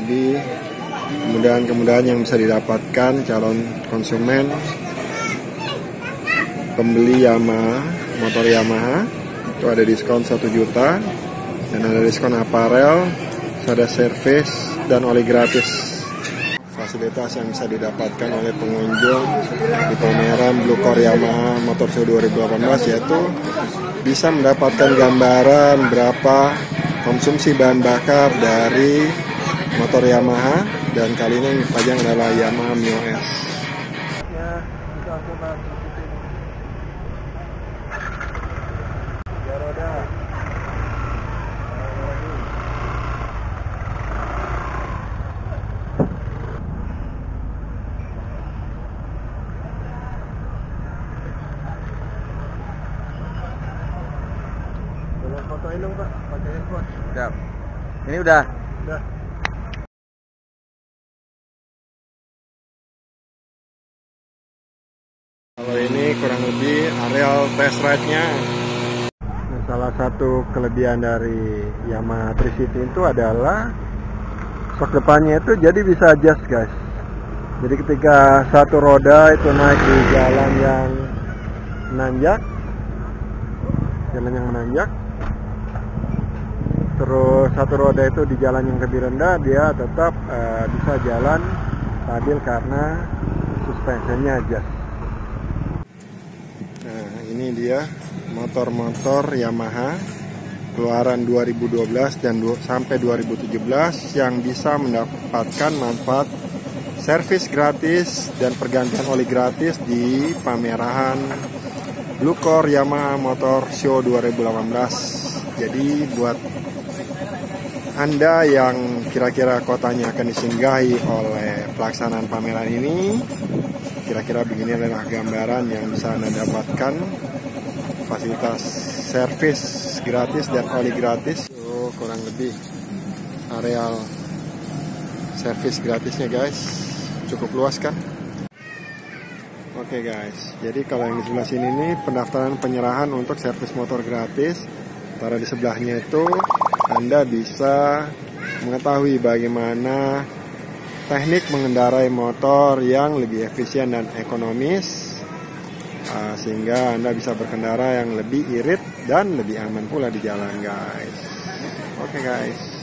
lebih. Kemudahan-kemudahan yang bisa didapatkan calon konsumen pembeli Yamaha motor Yamaha itu ada diskon 1 juta dan ada diskon aparel ada servis dan oli gratis. Fasilitas yang bisa didapatkan oleh pengunjung di pameran Blue Core Yamaha Motor Show 2018 yaitu bisa mendapatkan gambaran berapa konsumsi bahan bakar dari motor Yamaha dan kali ini yang dipajang adalah Yamaha Mio S. Ya, bisa Ya roda. Boleh fotoin dong pak, pakai handphone. Siap. Ini udah. Udah. Kalau ini kurang lebih areal test ride-nya. Nah, salah satu kelebihan dari Yamaha 350 itu adalah sok depannya itu jadi bisa adjust guys. Jadi ketika satu roda itu naik di jalan yang menanjak, jalan yang menanjak, terus satu roda itu di jalan yang lebih rendah dia tetap uh, bisa jalan stabil karena suspensinya adjust. Nah, ini dia motor-motor Yamaha keluaran 2012 dan sampai 2017 yang bisa mendapatkan manfaat servis gratis dan pergantian oli gratis di pameran Blue Yamaha Motor Show 2018. Jadi buat anda yang kira-kira kotanya akan disinggahi oleh pelaksanaan pameran ini, kira-kira begini adalah gambaran yang bisa Anda dapatkan fasilitas servis gratis dan oli gratis. So, kurang lebih areal servis gratisnya guys cukup luas kan? Oke okay guys, jadi kalau yang di sebelah sini ini pendaftaran penyerahan untuk servis motor gratis. Taruh di sebelahnya itu anda bisa mengetahui bagaimana teknik mengendarai motor yang lebih efisien dan ekonomis uh, sehingga Anda bisa berkendara yang lebih irit dan lebih aman pula di jalan guys. Oke okay, guys.